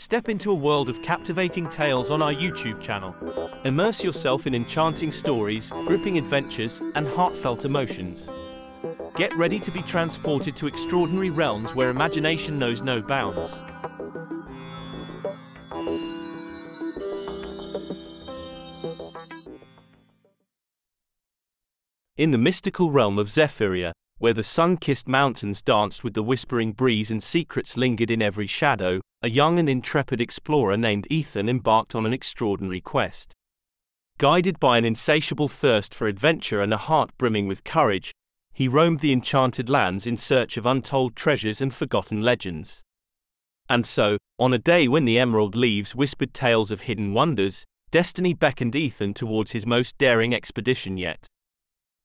Step into a world of captivating tales on our YouTube channel. Immerse yourself in enchanting stories, gripping adventures, and heartfelt emotions. Get ready to be transported to extraordinary realms where imagination knows no bounds. In the mystical realm of Zephyria, where the sun-kissed mountains danced with the whispering breeze and secrets lingered in every shadow, a young and intrepid explorer named Ethan embarked on an extraordinary quest. Guided by an insatiable thirst for adventure and a heart brimming with courage, he roamed the enchanted lands in search of untold treasures and forgotten legends. And so, on a day when the emerald leaves whispered tales of hidden wonders, destiny beckoned Ethan towards his most daring expedition yet.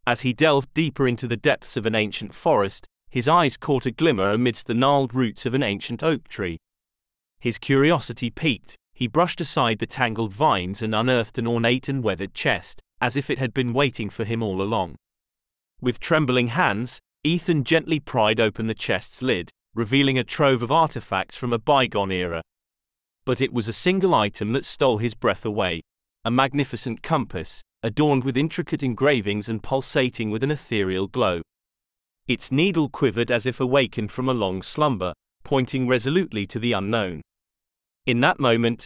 As he delved deeper into the depths of an ancient forest, his eyes caught a glimmer amidst the gnarled roots of an ancient oak tree. His curiosity piqued, he brushed aside the tangled vines and unearthed an ornate and weathered chest, as if it had been waiting for him all along. With trembling hands, Ethan gently pried open the chest's lid, revealing a trove of artifacts from a bygone era. But it was a single item that stole his breath away a magnificent compass, adorned with intricate engravings and pulsating with an ethereal glow. Its needle quivered as if awakened from a long slumber, pointing resolutely to the unknown. In that moment,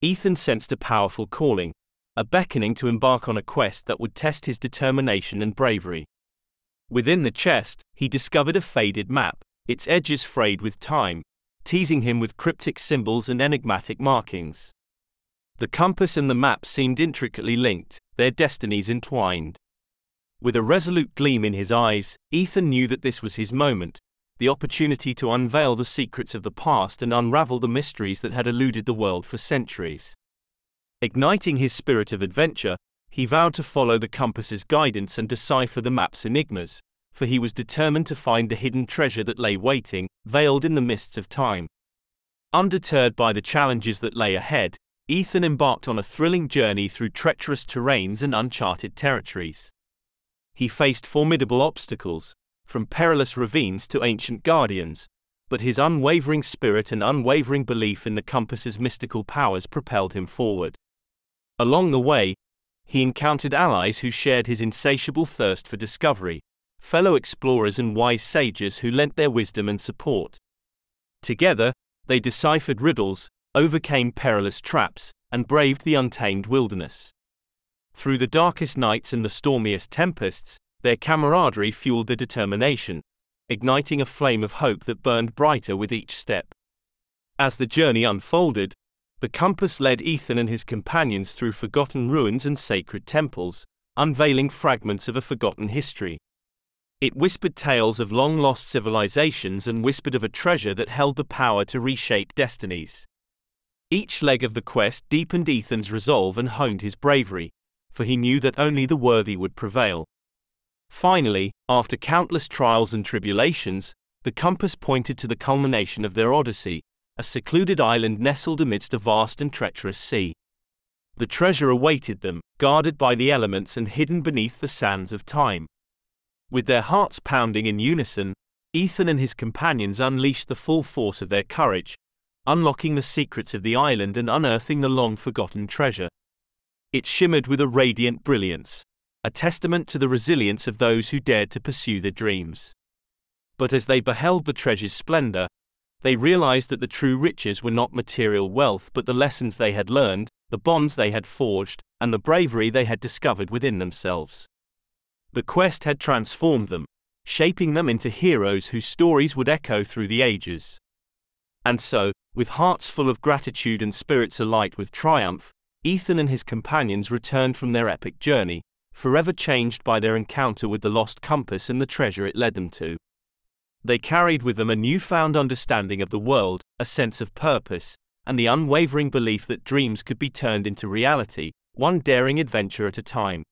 Ethan sensed a powerful calling, a beckoning to embark on a quest that would test his determination and bravery. Within the chest, he discovered a faded map, its edges frayed with time, teasing him with cryptic symbols and enigmatic markings. The compass and the map seemed intricately linked, their destinies entwined. With a resolute gleam in his eyes, Ethan knew that this was his moment, the opportunity to unveil the secrets of the past and unravel the mysteries that had eluded the world for centuries. Igniting his spirit of adventure, he vowed to follow the compass's guidance and decipher the map's enigmas, for he was determined to find the hidden treasure that lay waiting, veiled in the mists of time. Undeterred by the challenges that lay ahead, Ethan embarked on a thrilling journey through treacherous terrains and uncharted territories. He faced formidable obstacles, from perilous ravines to ancient guardians, but his unwavering spirit and unwavering belief in the compass's mystical powers propelled him forward. Along the way, he encountered allies who shared his insatiable thirst for discovery, fellow explorers and wise sages who lent their wisdom and support. Together, they deciphered riddles, overcame perilous traps, and braved the untamed wilderness. Through the darkest nights and the stormiest tempests, their camaraderie fueled their determination, igniting a flame of hope that burned brighter with each step. As the journey unfolded, the compass led Ethan and his companions through forgotten ruins and sacred temples, unveiling fragments of a forgotten history. It whispered tales of long lost civilizations and whispered of a treasure that held the power to reshape destinies. Each leg of the quest deepened Ethan's resolve and honed his bravery, for he knew that only the worthy would prevail. Finally, after countless trials and tribulations, the compass pointed to the culmination of their odyssey, a secluded island nestled amidst a vast and treacherous sea. The treasure awaited them, guarded by the elements and hidden beneath the sands of time. With their hearts pounding in unison, Ethan and his companions unleashed the full force of their courage, unlocking the secrets of the island and unearthing the long forgotten treasure. It shimmered with a radiant brilliance, a testament to the resilience of those who dared to pursue their dreams. But as they beheld the treasure's splendor, they realized that the true riches were not material wealth but the lessons they had learned, the bonds they had forged, and the bravery they had discovered within themselves. The quest had transformed them, shaping them into heroes whose stories would echo through the ages. And so, with hearts full of gratitude and spirits alight with triumph, Ethan and his companions returned from their epic journey, forever changed by their encounter with the lost compass and the treasure it led them to. They carried with them a newfound understanding of the world, a sense of purpose, and the unwavering belief that dreams could be turned into reality, one daring adventure at a time.